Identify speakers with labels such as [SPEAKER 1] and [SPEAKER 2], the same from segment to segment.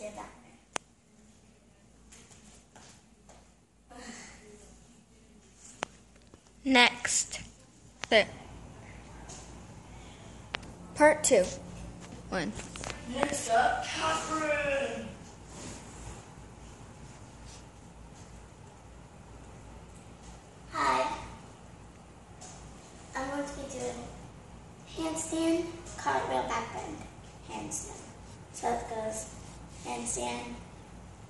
[SPEAKER 1] Handstand.
[SPEAKER 2] Next. There. Part two. One.
[SPEAKER 3] Next up, Catherine.
[SPEAKER 1] Hi. I'm going to be doing handstand, cartwheel, back bend, handstand. So it goes handstand,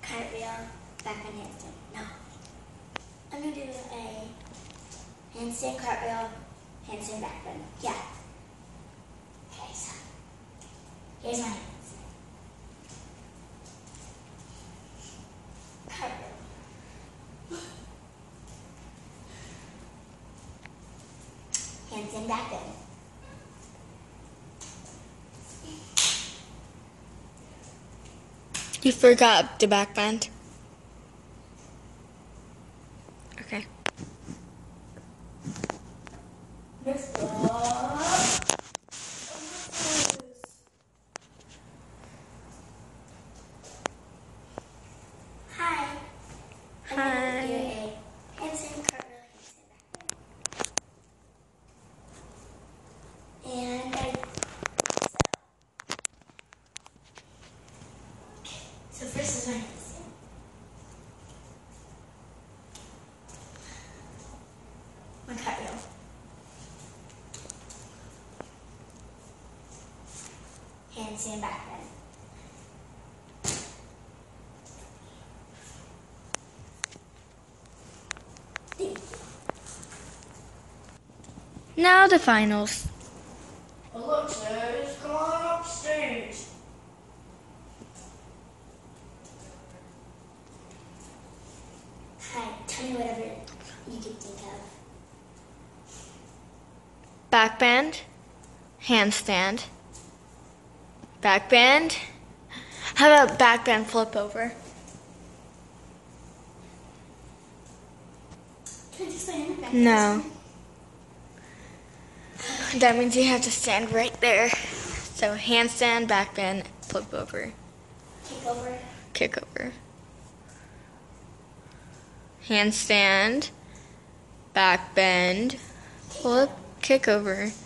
[SPEAKER 1] cartwheel, back bend, handstand. No. I'm going to do a handstand, cartwheel, handstand, back bend. Yeah. Okay, so here's my handstand. Cartwheel. Handstand, back
[SPEAKER 2] You forgot the back bend. Okay.
[SPEAKER 3] Next up,
[SPEAKER 1] Hi. I'm
[SPEAKER 2] Hi.
[SPEAKER 1] gonna do a handstand cartwheel, handstand back bend. And I my handstand. Back you.
[SPEAKER 2] Now the finals.
[SPEAKER 1] Hi, whatever you can think of.
[SPEAKER 2] Back bend. Handstand. Back bend. How about back bend flip over?
[SPEAKER 1] Can I just stand back?
[SPEAKER 2] No. That means you have to stand right there. So handstand, back bend, flip over,
[SPEAKER 1] Kick over.
[SPEAKER 2] kick over. Handstand, back bend, pull up, kick over.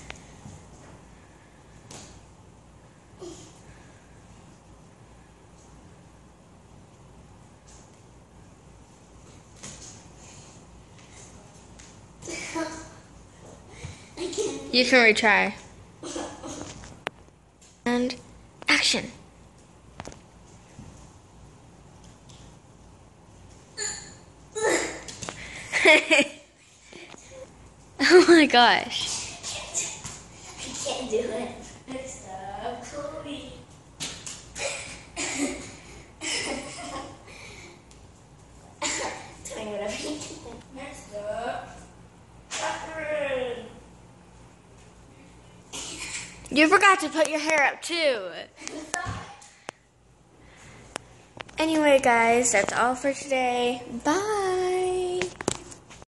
[SPEAKER 2] You can retry. And oh my gosh.
[SPEAKER 1] I can't do it.
[SPEAKER 3] Chloe.
[SPEAKER 2] You forgot to put your hair up too. Anyway, guys, that's all for today. Bye.